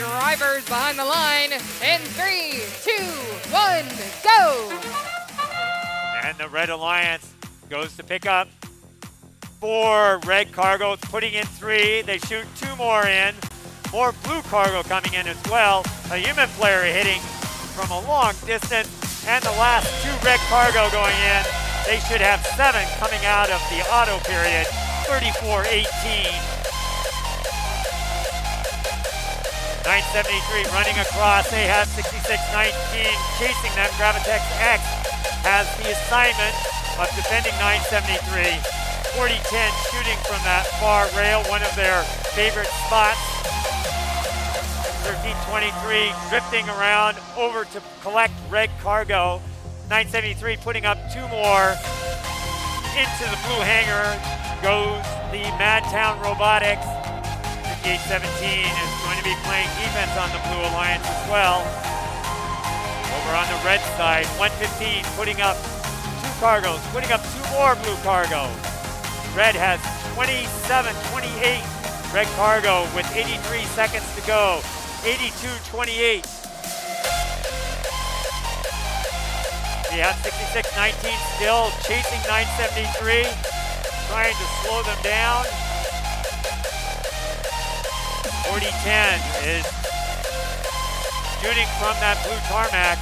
drivers behind the line in three, two, one, go! And the Red Alliance goes to pick up four red cargos, putting in three. They shoot two more in. More blue cargo coming in as well. A human player hitting from a long distance. And the last two red cargo going in. They should have seven coming out of the auto period. 34-18. 973 running across. They have 66-19 chasing them. Gravitech X has the assignment of defending 973. 40-10 shooting from that far rail, one of their favorite spots. 1323 drifting around over to collect red cargo. 973 putting up two more. Into the blue hangar goes the Madtown Robotics. 5817 is going to be playing defense on the Blue Alliance as well. Over on the red side, 115 putting up two cargoes, putting up two more blue cargo. Red has 27, 28 red cargo with 83 seconds to go. 82-28. We have 66-19 still chasing 973, trying to slow them down. 40-10 is shooting from that blue tarmac.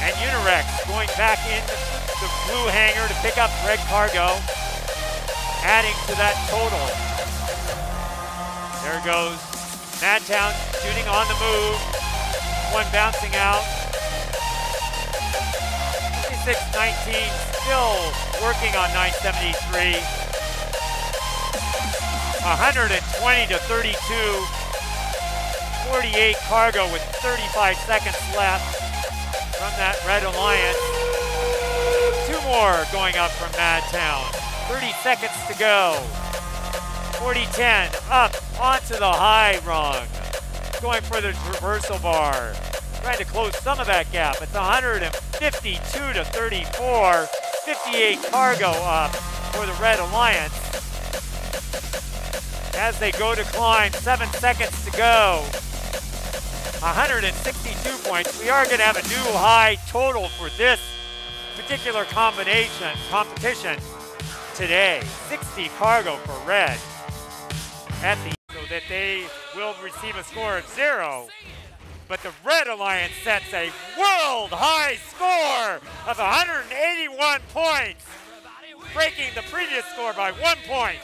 And Uni-Rex going back into the blue hangar to pick up red cargo, adding to that total. There goes Madtown shooting on the move. One bouncing out. 56-19 still working on 973. 120 to 32. 48 cargo with 35 seconds left from that Red Alliance. Two more going up from Madtown. 30 seconds to go. 40-10 up onto the high rung. Going for the traversal bar. Trying to close some of that gap. It's 152 to 34. 58 cargo up for the Red Alliance as they go to climb. Seven seconds to go. 162 points. We are going to have a new high total for this particular combination competition today. 60 cargo for red at the so that they will receive a score of zero. But the Red Alliance sets a world high score of 181 points, breaking the previous score by one point.